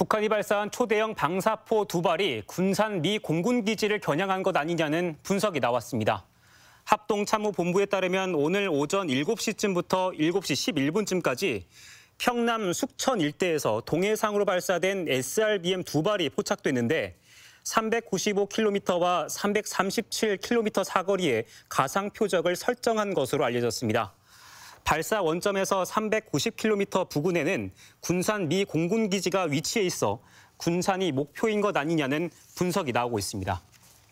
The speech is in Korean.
북한이 발사한 초대형 방사포 두 발이 군산 미 공군 기지를 겨냥한 것 아니냐는 분석이 나왔습니다. 합동참모본부에 따르면 오늘 오전 7시쯤부터 7시 11분쯤까지 평남 숙천 일대에서 동해상으로 발사된 SRBM 두 발이 포착됐는데 395km와 337km 사거리에 가상 표적을 설정한 것으로 알려졌습니다. 발사 원점에서 390km 부근에는 군산 미 공군기지가 위치해 있어 군산이 목표인 것 아니냐는 분석이 나오고 있습니다.